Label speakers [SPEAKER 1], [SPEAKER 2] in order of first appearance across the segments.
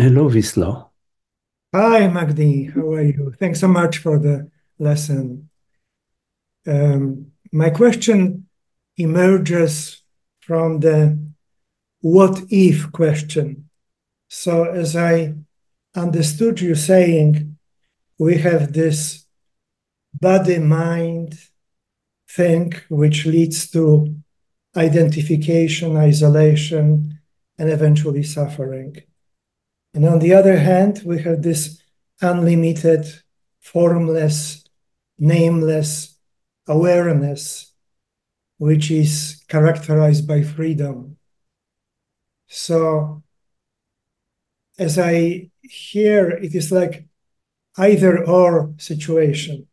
[SPEAKER 1] Hello, Wislo.
[SPEAKER 2] Hi, Magdi. How are you? Thanks so much for the lesson. Um, my question emerges from the what if question. So, as I understood you saying, we have this body mind thing which leads to identification, isolation, and eventually suffering. And on the other hand, we have this unlimited, formless, nameless awareness, which is characterized by freedom. So, as I hear, it is like either or situation.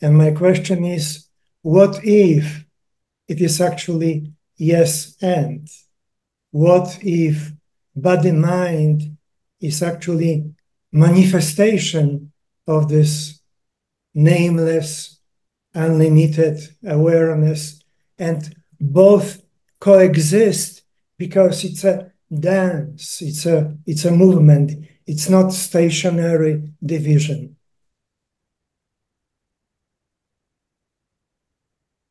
[SPEAKER 2] And my question is what if it is actually yes and? What if body mind is actually manifestation of this nameless, unlimited awareness, and both coexist because it's a dance, it's a it's a movement, it's not stationary division.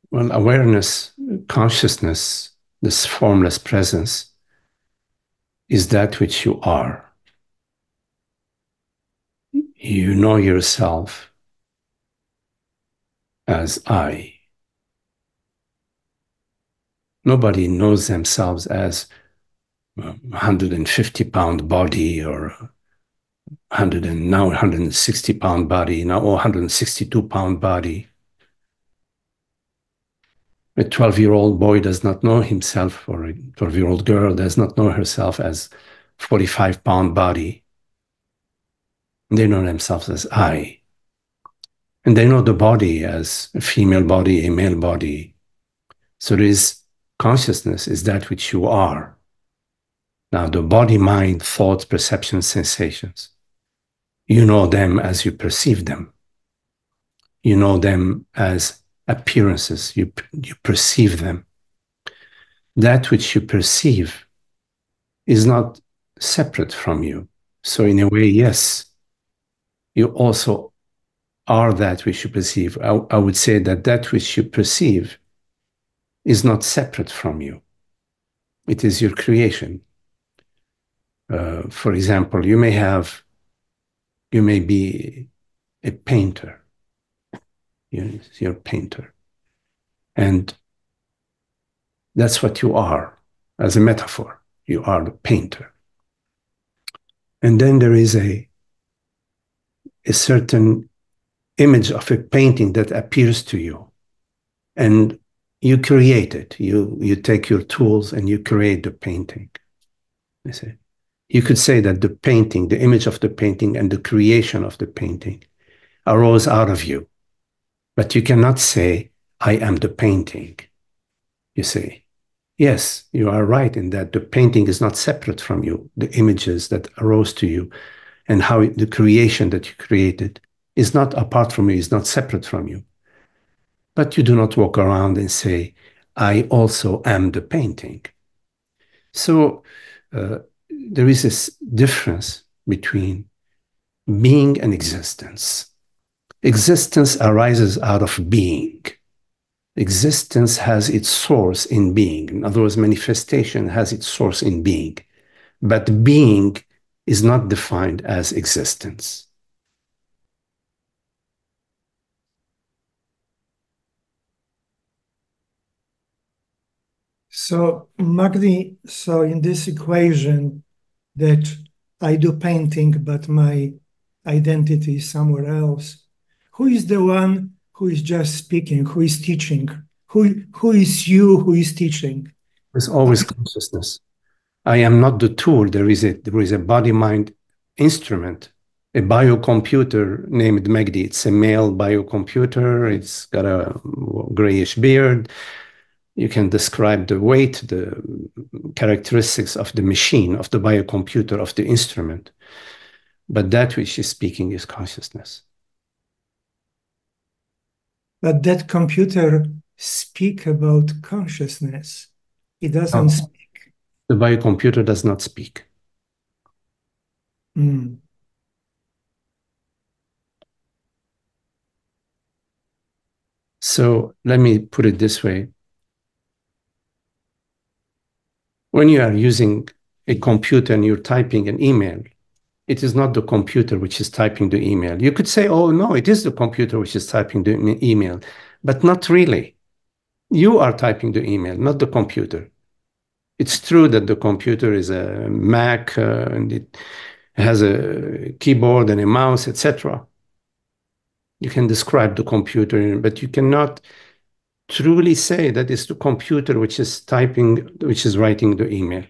[SPEAKER 1] Well, awareness, consciousness, this formless presence is that which you are. You know yourself as I. Nobody knows themselves as a 150 pound body or 100 and now 160 pound body, now 162 pound body. A 12 year old boy does not know himself, or a 12 year old girl does not know herself as 45 pound body. They know themselves as I. And they know the body as a female body, a male body. So there is consciousness is that which you are. Now, the body, mind, thoughts, perceptions, sensations, you know them as you perceive them. You know them as appearances, you, you perceive them. That which you perceive is not separate from you. So, in a way, yes, you also are that which you perceive. I, I would say that that which you perceive is not separate from you, it is your creation. Uh, for example, you may have, you may be a painter you're, a painter. And that's what you are as a metaphor. You are the painter. And then there is a, a certain image of a painting that appears to you. And you create it. You, you take your tools and you create the painting. You see. You could say that the painting, the image of the painting, and the creation of the painting arose out of you. But you cannot say, I am the painting. You see, yes, you are right in that the painting is not separate from you. The images that arose to you and how the creation that you created is not apart from you, is not separate from you. But you do not walk around and say, I also am the painting. So uh, there is this difference between being and existence. Existence arises out of being. Existence has its source in being. In other words, manifestation has its source in being. But being is not defined as existence.
[SPEAKER 2] So, Magdi, so in this equation that I do painting, but my identity is somewhere else, who is the one who is just speaking, who is teaching? Who, who is you who is teaching?
[SPEAKER 1] There's always consciousness. I am not the tool. There is a there is a body mind instrument, a biocomputer named Magdi. It's a male biocomputer. It's got a grayish beard. You can describe the weight, the characteristics of the machine, of the biocomputer, of the instrument. But that which is speaking is consciousness.
[SPEAKER 2] But that computer speak about consciousness. It doesn't oh. speak.
[SPEAKER 1] The biocomputer does not speak.
[SPEAKER 2] Mm.
[SPEAKER 1] So let me put it this way. When you are using a computer and you're typing an email, it is not the computer which is typing the email. You could say, oh, no, it is the computer which is typing the email, but not really. You are typing the email, not the computer. It's true that the computer is a Mac uh, and it has a keyboard and a mouse, etc. You can describe the computer, but you cannot truly say that it's the computer which is typing, which is writing the email.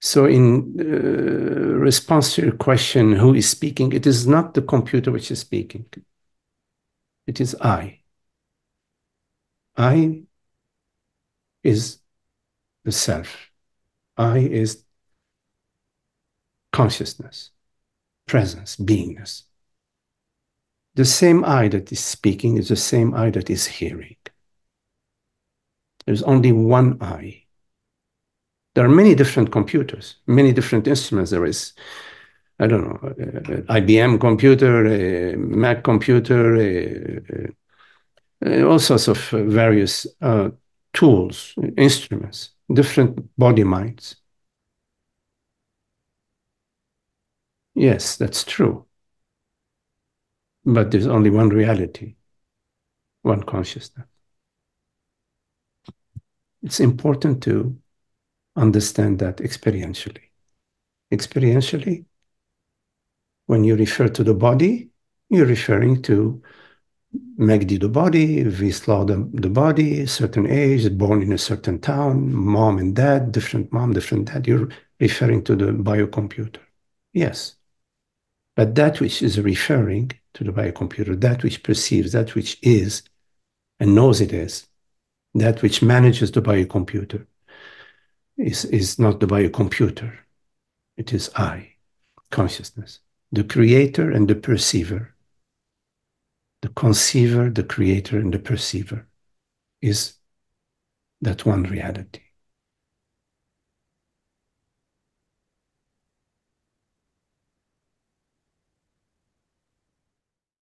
[SPEAKER 1] So in uh, response to your question, who is speaking, it is not the computer which is speaking. It is I. I is the self. I is consciousness, presence, beingness. The same I that is speaking is the same I that is hearing. There's only one I. There are many different computers, many different instruments. There is, I don't know, uh, IBM computer, Mac computer, all sorts of various uh, tools, instruments, different body minds. Yes, that's true. But there's only one reality, one consciousness. It's important to understand that experientially. Experientially, when you refer to the body, you're referring to Magdi the body, Wisla the, the body, certain age, born in a certain town, mom and dad, different mom, different dad. You're referring to the biocomputer. Yes. But that which is referring to the biocomputer, that which perceives, that which is and knows it is, that which manages the biocomputer, is, is not the biocomputer. It is I, consciousness, the creator and the perceiver. Conceiver, the creator, and the perceiver is that one reality.